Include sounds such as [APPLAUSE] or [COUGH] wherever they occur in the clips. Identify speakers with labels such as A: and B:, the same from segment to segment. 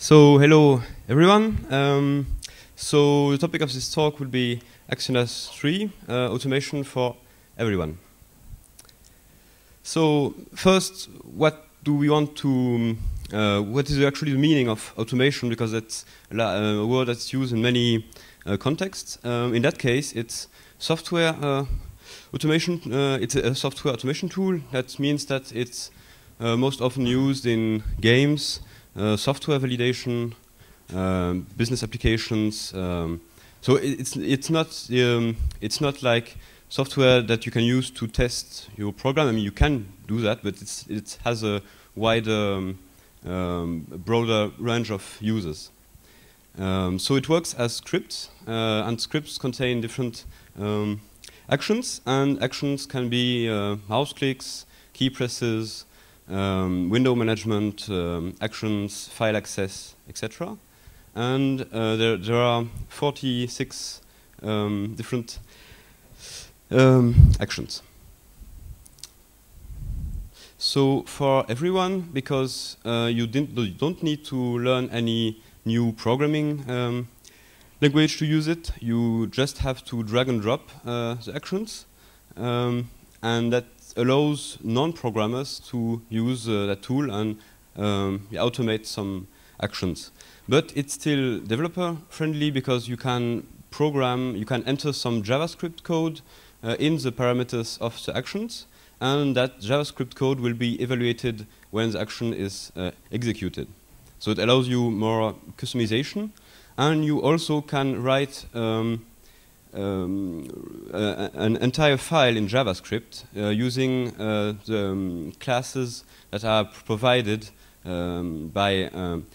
A: So, hello everyone. Um, so, the topic of this talk will be Actionaz 3 uh, automation for everyone. So, first, what do we want to, uh, what is actually the meaning of automation? Because that's a word that's used in many uh, contexts. Um, in that case, it's software uh, automation, uh, it's a, software automation tool. That means that it's uh, most often used in games, uh, software validation, um, business applications. Um, so it's it's not um, it's not like software that you can use to test your program. I mean, you can do that, but it's it has a wider, um, um, broader range of users. Um, so it works as scripts, uh, and scripts contain different actions, and actions can be uh, mouse clicks, key presses, um, window management, um, actions, file access, etc. And uh, there, there are 46 um, different um, actions. So for everyone, because uh, you, you, don't need to learn any new programming um, language to use it, you just have to drag and drop uh, the actions, um, and that allows non-programmers to use uh, that tool and um, automate some actions. But it's still developer friendly because you can program, you can enter some JavaScript code uh, in the parameters of the actions and that JavaScript code will be evaluated when the action is uh, executed. So it allows you more customization and you also can write um, um, uh, an entire file in JavaScript uh, using uh, the um, classes that are provided um, by um,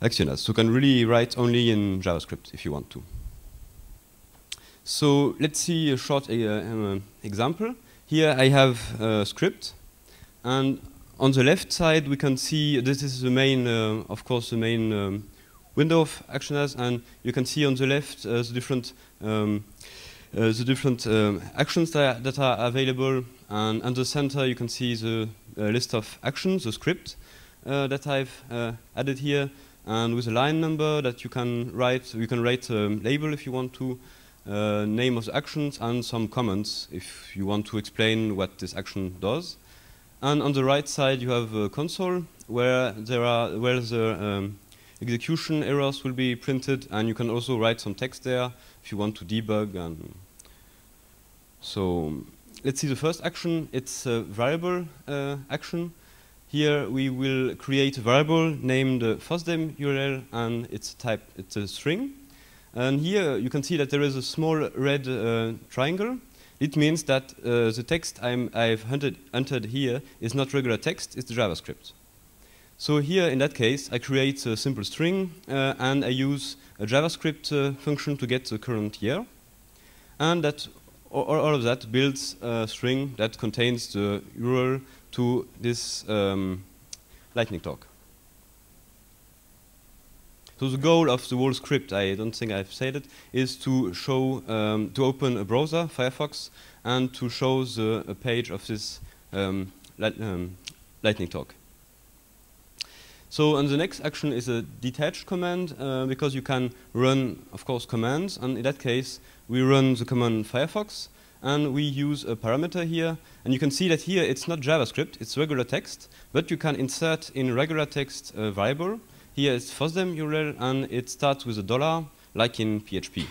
A: Actionaz. So you can really write only in JavaScript if you want to. So let's see a short uh, um, example. Here I have a script, and on the left side we can see this is the main, uh, of course, the main um, window of Actionaz, and you can see on the left uh, the different um, uh, the different um, actions that are, that are, available, and at the center you can see the uh, list of actions, the script that I've added here, and with a line number that you can write. You can write a label if you want to, uh, name of the actions, and some comments if you want to explain what this action does. And on the right side you have a console where there are where the um, execution errors will be printed, and you can also write some text there if you want to debug. And so let's see the first action. It's a variable uh, action. Here we will create a variable named uh, FOSDEM URL, and it's type it's a string. And here you can see that there is a small red uh, triangle. It means that uh, the text i have entered, entered here is not regular text, it's JavaScript. So here, in that case, I create a simple string, uh, and I use a JavaScript uh, function to get the current year. And that all, of that builds a string that contains the URL to this um, lightning talk. So the goal of the whole script, I don't think I've said it, is to show, um, to open a browser, Firefox, and to show the page of this um, um, lightning talk. So the next action is a detach command uh, because you can run, of course, commands. And in that case, we run the command Firefox and we use a parameter here. And you can see that here it's not JavaScript, it's regular text, but you can insert in regular text a variable. Here it's FOSDEM URL and it starts with a dollar like in PHP.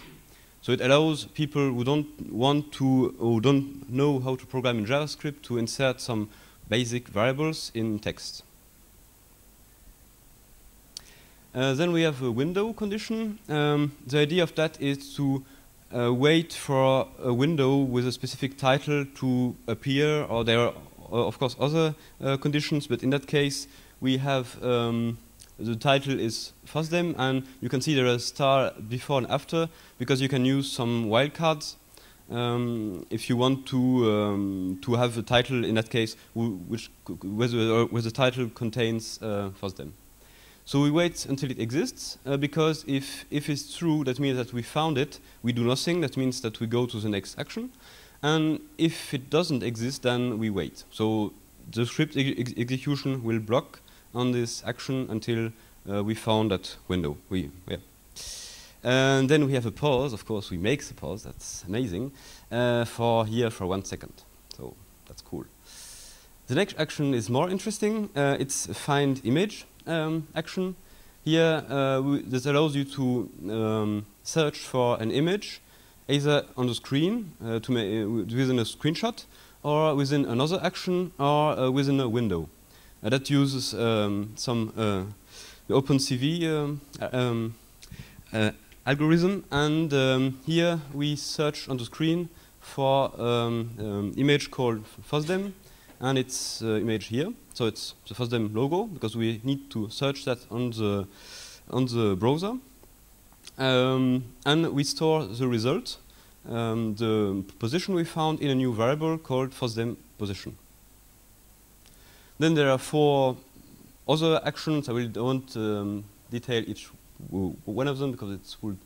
A: So it allows people who don't want to, who don't know how to program in JavaScript to insert some basic variables in text. Uh, then we have a window condition. Um, the idea of that is to uh, wait for a window with a specific title to appear, or there are, uh, of course, other uh, conditions, but in that case, we have um, the title is FOSDEM, and you can see there is star before and after, because you can use some wildcards um, if you want to um, to have a title in that case, which where the, title contains uh, FOSDEM. So we wait until it exists, uh, because if, if it's true, that means that we found it, we do nothing, that means that we go to the next action. And if it doesn't exist, then we wait. So the script ex execution will block on this action until uh, we found that window. We, yeah. And then we have a pause, of course, we make the pause, that's amazing, uh, for here for one second. So that's cool. The next action is more interesting. Uh, it's find image um, action. Here, uh, this allows you to um, search for an image, either on the screen uh, to uh, within a screenshot, or within another action, or uh, within a window. Uh, that uses um, some the OpenCV um, um, algorithm, and um, here we search on the screen for um, image called FOSDEM, and its uh, image here. So it's the FOSDEM logo because we need to search that on the on the browser, um, and we store the result, um, the position we found in a new variable called FOSDEM position. Then there are four other actions. I will don't um, detail each one of them because it would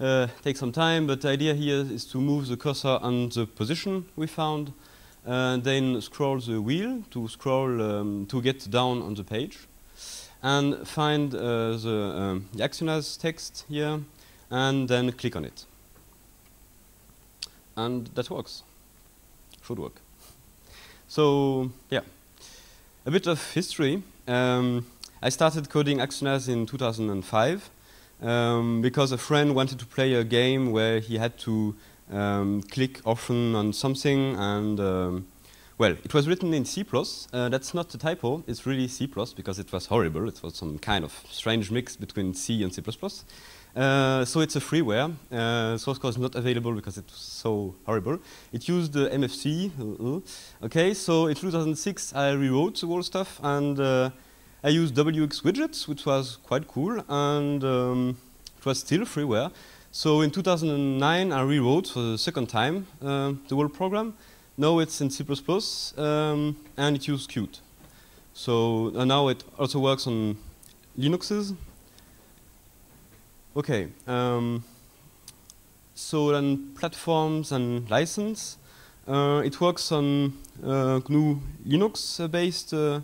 A: uh, take some time. But the idea here is to move the cursor on the position we found and then scroll the wheel to scroll um, to get down on the page and find uh, the, um, the Actionaz text here and then click on it. And that works. Should work. So yeah, a bit of history. Um, I started coding Actionaz in 2005 um, because a friend wanted to play a game where he had to um, click often on something and um, well, it was written in C++. Uh, that's not a typo. It's really C++ because it was horrible. It was some kind of strange mix between C and C++. Uh, so it's a freeware. Uh, source code is not available because it was so horrible. It used uh, MFC. Okay, so in 2006 I rewrote the whole stuff and uh, I used WX widgets, which was quite cool, and um, it was still freeware. So in 2009, I rewrote for the second time uh, the whole program. Now it's in C++, um, and it uses Qt. So uh, now it also works on Linuxes. Okay. Um, so then platforms and license. Uh, it works on uh, GNU Linux-based uh,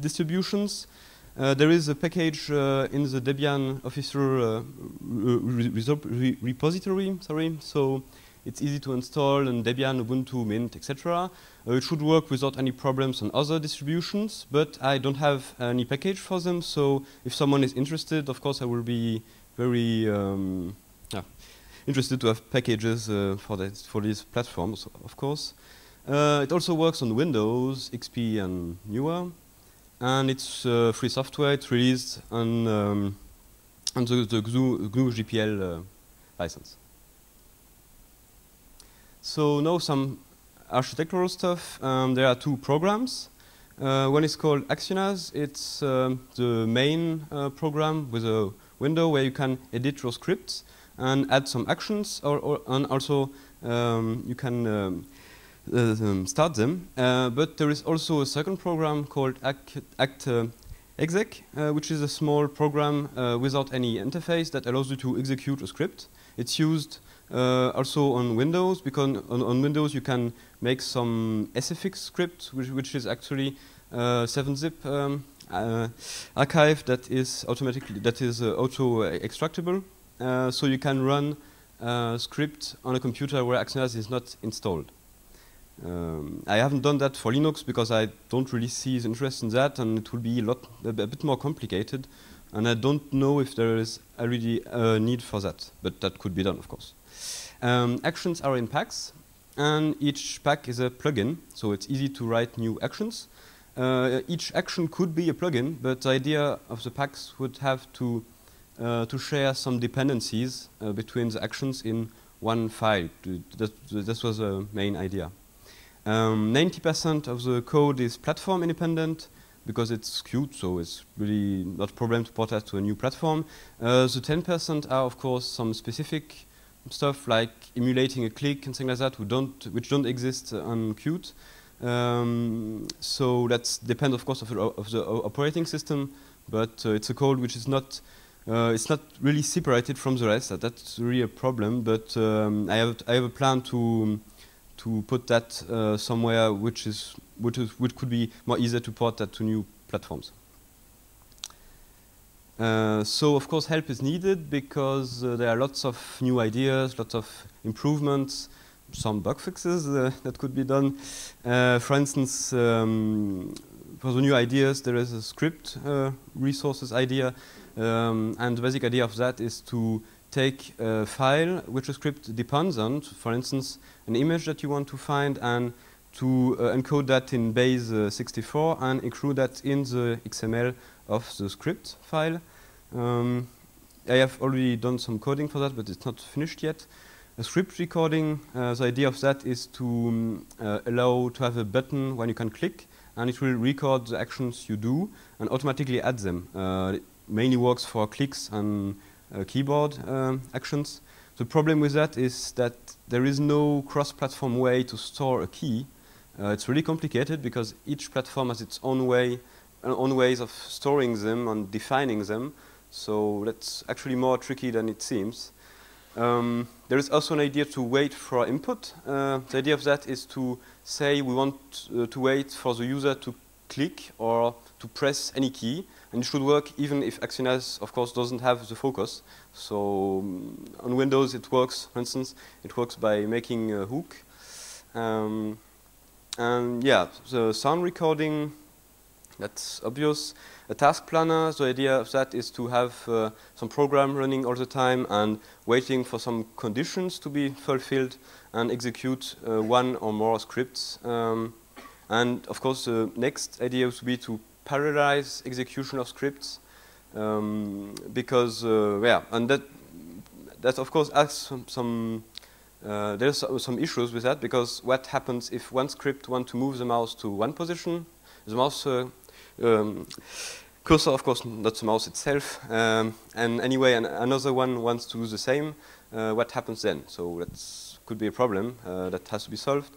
A: distributions. Uh, there is a package uh, in the Debian officer uh, re repository, sorry, so it's easy to install in Debian, Ubuntu, Mint, etc. Uh, it should work without any problems on other distributions, but I don't have any package for them, so if someone is interested, of course I will be very um, yeah, interested to have packages uh, for, that, for these platforms, of course. It also works on Windows, XP, and newer and it's uh, free software. It's released on, um, on the, the GNU, GNU GPL uh, license. So now some architectural stuff. Um, there are two programs. Uh, one is called Actionaz. It's um, the main uh, program with a window where you can edit your scripts and add some actions, or, or and also um, you can um, uh, start them. Uh, but there is also a second program called Act, Act uh, exec, which is a small program without any interface that allows you to execute a script. It's used uh, also on Windows, because on, on, Windows you can make some SFX script, which, which is actually uh, 7-zip um, uh, archive that is automatically that is auto extractable. so you can run a script on a computer where Actionaz is not installed. Um, I haven't done that for Linux because I don't really see the interest in that, and it will be a lot a, a bit more complicated. And I don't know if there is a really uh, need for that, but that could be done, of course. Um, actions are in packs, and each pack is a plugin, so it's easy to write new actions. Uh, each action could be a plugin, but the idea of the packs would have to uh, to share some dependencies uh, between the actions in one file. That, that was the main idea. 90% um, of the code is platform independent because it's Qt, so it's really not a problem to port that to a new platform. Uh, the 10% are, of course, some specific stuff like emulating a click and things like that, don't, which don't exist on Qt. Um, so that's depend, of course, of the, of the operating system, but uh, it's a code which is not uh, it's not really separated from the rest. That's really a problem. But um, I have I have a plan to to put that uh, somewhere which is which is which could be more easier to port that to new platforms. Uh, so of course help is needed because uh, there are lots of new ideas, lots of improvements, some bug fixes uh, [LAUGHS] that could be done. Uh, for instance, um, for the new ideas, there is a script uh, resources idea, um, and the basic idea of that is to take a file which a script depends on, for instance, an image that you want to find, and to uh, encode that in base 64 and include that in the XML of the script file. Um, I have already done some coding for that, but it's not finished yet. A script recording, uh, the idea of that is to um, uh, allow to have a button when you can click, and it will record the actions you do and automatically add them. Uh, it mainly works for clicks and uh, keyboard um, actions. The problem with that is that there is no cross-platform way to store a key. Uh, it's really complicated because each platform has its own way own ways of storing them and defining them. So that's actually more tricky than it seems. Um, there is also an idea to wait for input. Uh, the idea of that is to say we want uh, to wait for the user to click or to press any key. And it should work even if Actionaz, of course, doesn't have the focus. So um, on Windows, it works, for instance, it works by making a hook. Um, and yeah, the sound recording that's obvious. A task planner, the idea of that is to have uh, some program running all the time and waiting for some conditions to be fulfilled and execute uh, one or more scripts. Um, and of course, the next idea would be to parallelize execution of scripts um, because, uh, yeah, and that, that of course has some, some uh, there's some issues with that because what happens if one script wants to move the mouse to one position, the mouse uh, um, cursor, of course, not the mouse itself. Um, and anyway, an another one wants to do the same. Uh, what happens then? So that could be a problem uh, that has to be solved.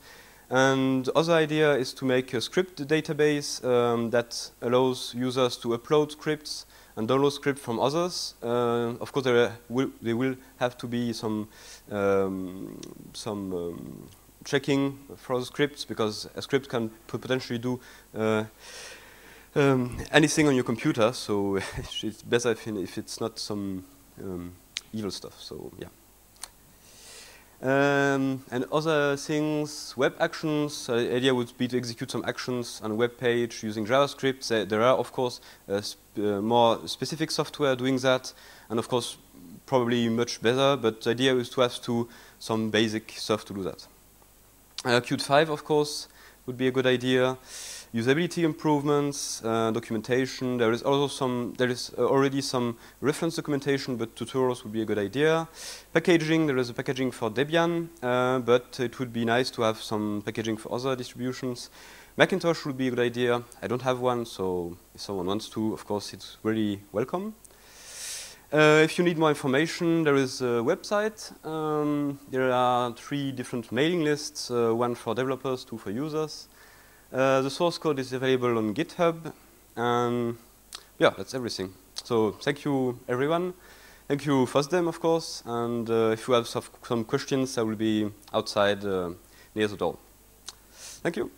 A: And the other idea is to make a script database um, that allows users to upload scripts and download scripts from others. Uh, of course, there will, there will have to be some um, some um, checking for the scripts because a script can potentially do uh, um, anything on your computer, so [LAUGHS] it's better if, if it's not some um, evil stuff. So yeah. Um, and other things, web actions, uh, the idea would be to execute some actions on a web page using JavaScript. There are, of course, uh, sp uh, more specific software doing that, and of course, probably much better, but the idea is to have to some basic stuff to do that. Uh, Qt 5, of course, would be a good idea usability improvements, uh, documentation. There is also some, there is uh, already some reference documentation, but tutorials would be a good idea. Packaging, there is a packaging for Debian, uh, but it would be nice to have some packaging for other distributions. Macintosh would be a good idea. I don't have one, so if someone wants to, of course, it's really welcome. Uh, if you need more information, there is a website. Um, there are three different mailing lists, uh, one for developers, two for users. Uh, the source code is available on GitHub. And yeah, that's everything. So thank you, everyone. Thank you, FOSDEM, of course. And uh, if you have some questions, I will be outside uh, near the door. Thank you.